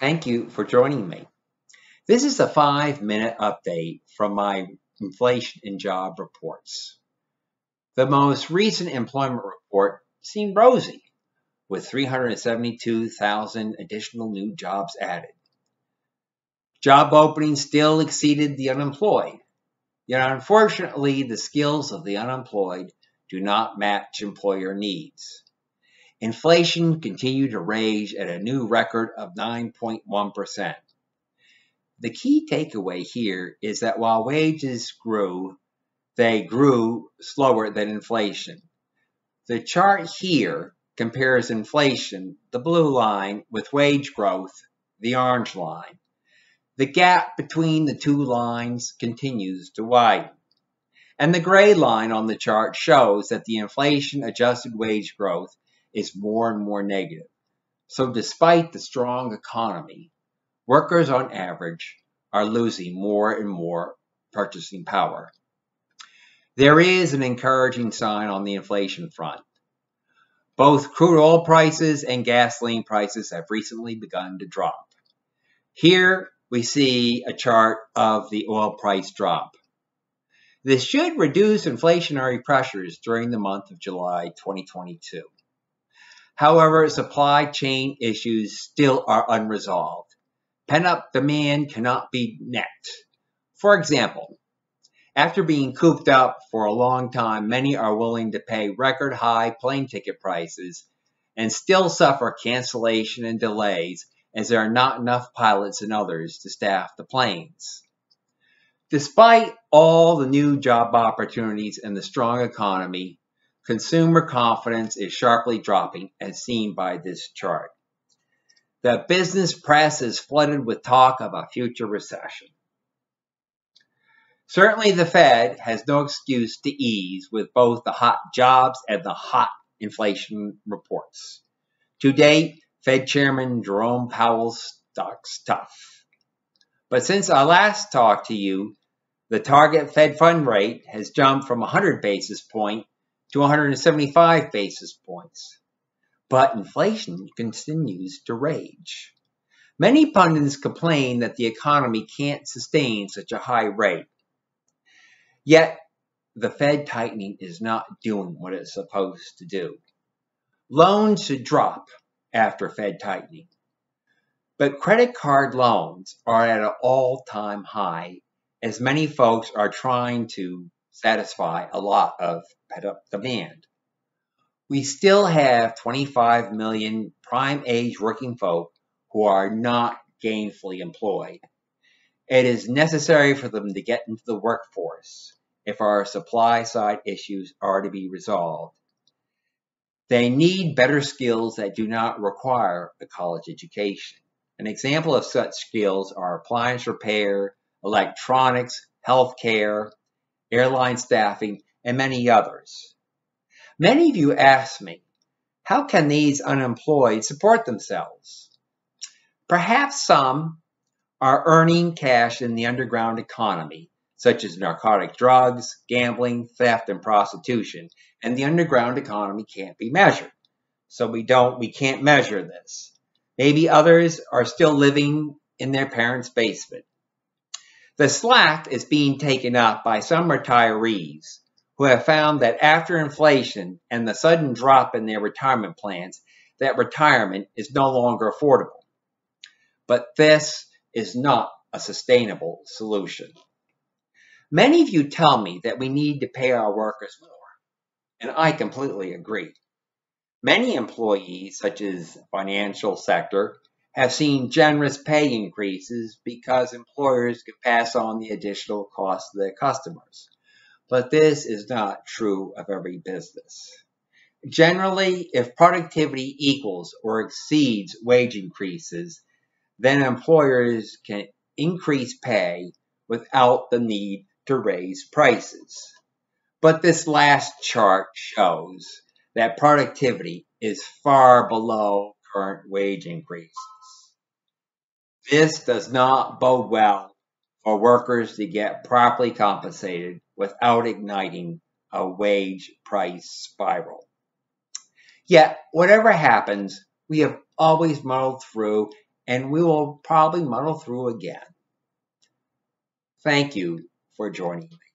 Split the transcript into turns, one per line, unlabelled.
Thank you for joining me. This is a five minute update from my inflation and job reports. The most recent employment report seemed rosy, with 372,000 additional new jobs added. Job openings still exceeded the unemployed, yet unfortunately, the skills of the unemployed do not match employer needs. Inflation continued to rage at a new record of 9.1%. The key takeaway here is that while wages grew, they grew slower than inflation. The chart here compares inflation, the blue line, with wage growth, the orange line. The gap between the two lines continues to widen. And the gray line on the chart shows that the inflation adjusted wage growth is more and more negative. So despite the strong economy, workers on average are losing more and more purchasing power. There is an encouraging sign on the inflation front. Both crude oil prices and gasoline prices have recently begun to drop. Here we see a chart of the oil price drop. This should reduce inflationary pressures during the month of July 2022. However, supply chain issues still are unresolved. Pent up demand cannot be met. For example, after being cooped up for a long time, many are willing to pay record high plane ticket prices and still suffer cancellation and delays as there are not enough pilots and others to staff the planes. Despite all the new job opportunities and the strong economy, Consumer confidence is sharply dropping as seen by this chart. The business press is flooded with talk of a future recession. Certainly the Fed has no excuse to ease with both the hot jobs and the hot inflation reports. To date, Fed Chairman Jerome Powell's stock's tough. But since I last talked to you, the target Fed fund rate has jumped from 100 basis point to 175 basis points. But inflation continues to rage. Many pundits complain that the economy can't sustain such a high rate. Yet, the Fed tightening is not doing what it's supposed to do. Loans should drop after Fed tightening. But credit card loans are at an all time high as many folks are trying to satisfy a lot of pent up demand. We still have 25 million prime age working folk who are not gainfully employed. It is necessary for them to get into the workforce if our supply side issues are to be resolved. They need better skills that do not require a college education. An example of such skills are appliance repair, electronics, healthcare, airline staffing, and many others. Many of you ask me, how can these unemployed support themselves? Perhaps some are earning cash in the underground economy, such as narcotic drugs, gambling, theft, and prostitution, and the underground economy can't be measured. So we don't, we can't measure this. Maybe others are still living in their parents' basement. The slack is being taken up by some retirees who have found that after inflation and the sudden drop in their retirement plans, that retirement is no longer affordable. But this is not a sustainable solution. Many of you tell me that we need to pay our workers more, and I completely agree. Many employees, such as financial sector, have seen generous pay increases because employers can pass on the additional costs to their customers. But this is not true of every business. Generally, if productivity equals or exceeds wage increases, then employers can increase pay without the need to raise prices. But this last chart shows that productivity is far below current wage increases. This does not bode well for workers to get properly compensated without igniting a wage price spiral. Yet, whatever happens, we have always muddled through and we will probably muddle through again. Thank you for joining me.